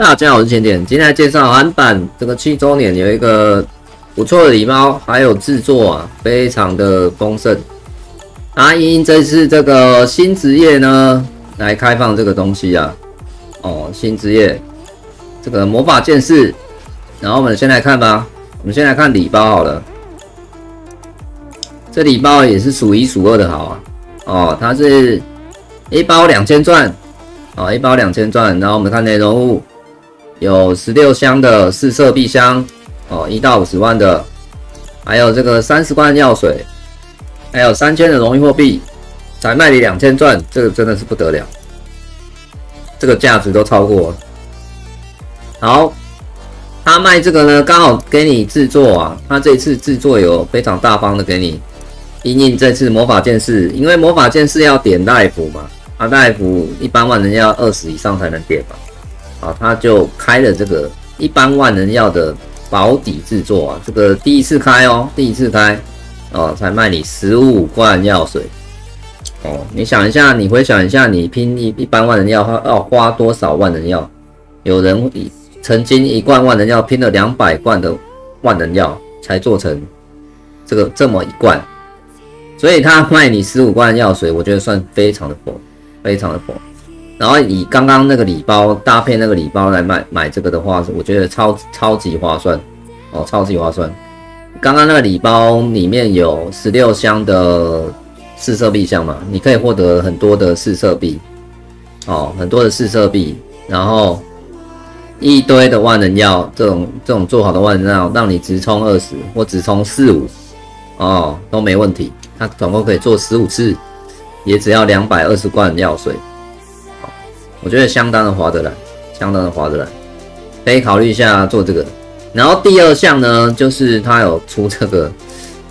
大家好，我是甜点，今天来介绍韩版这个七周年有一个不错的礼包，还有制作啊，非常的丰盛。阿英这次这个新职业呢，来开放这个东西啊，哦，新职业这个魔法剑士，然后我们先来看吧，我们先来看礼包好了。这礼包也是数一数二的好啊，哦，它是一包两千钻，哦，一包两千钻，然后我们看内容物。有十六箱的四色币箱哦，一到五十万的，还有这个三十罐药水，还有三千的荣誉货币，才卖你两千钻，这个真的是不得了，这个价值都超过。好，他卖这个呢，刚好给你制作啊，他这次制作有非常大方的给你，因应这次魔法剑士，因为魔法剑士要点大夫嘛，啊大夫一般万人要二十以上才能点吧。啊，他就开了这个一般万能药的保底制作啊，这个第一次开哦，第一次开哦，才卖你十五罐药水哦。你想一下，你回想一下，你拼一一般万能药要要花多少万能药？有人曾经一罐万能药拼了两百罐的万能药才做成这个这么一罐，所以他卖你十五罐药水，我觉得算非常的火，非常的火。然后以刚刚那个礼包搭配那个礼包来买买这个的话，我觉得超超级划算哦，超级划算。刚刚那个礼包里面有十六箱的四色币箱嘛，你可以获得很多的四色币哦，很多的四色币，然后一堆的万能药，这种这种做好的万能药，让你直冲二十或直冲四五哦都没问题。它总共可以做十五次，也只要两百二十罐药水。我觉得相当的划得来，相当的划得来，可以考虑一下做这个。然后第二项呢，就是它有出这个，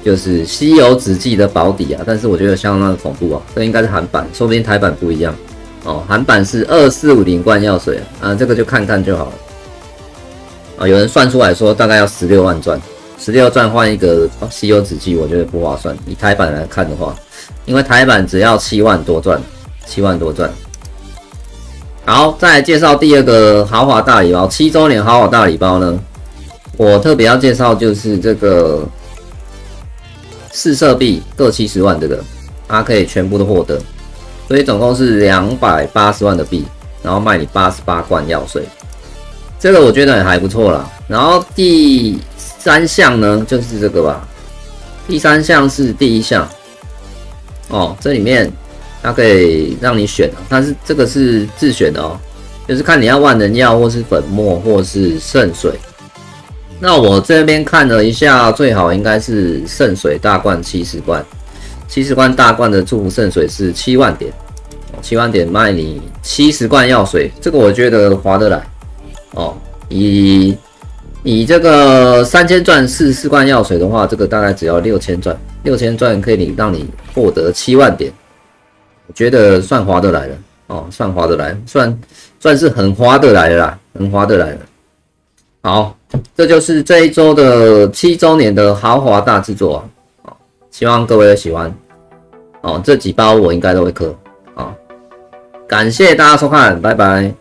就是稀有纸剂的保底啊，但是我觉得相当的恐怖啊，这应该是韩版，说不定台版不一样哦。韩版是二四五零罐药水啊，这个就看看就好了。啊，有人算出来说大概要十六万钻，十六钻换一个稀有纸剂，我觉得不划算。以台版来看的话，因为台版只要七万多钻，七万多钻。好，再来介绍第二个豪华大礼包，七周年豪华大礼包呢，我特别要介绍就是这个四色币各七十万这个，它可以全部都获得，所以总共是两百八十万的币，然后卖你八十八罐药水，这个我觉得也还不错啦。然后第三项呢，就是这个吧，第三项是第一项，哦，这里面。它可以让你选啊，但是这个是自选的哦，就是看你要万能药或是粉末或是圣水。那我这边看了一下，最好应该是圣水大罐七十罐，七十罐大罐的祝福圣水是七万点，七万点卖你七十罐药水，这个我觉得划得来哦。以以这个三千钻四四罐药水的话，这个大概只要六千钻，六千钻可以让你获得七万点。我觉得算划得来了哦，算划得来，算算是很划得来的啦，很划得来的。好，这就是这一周的七周年的豪华大制作啊！希望各位都喜欢哦。这几包我应该都会磕啊！感谢大家收看，拜拜。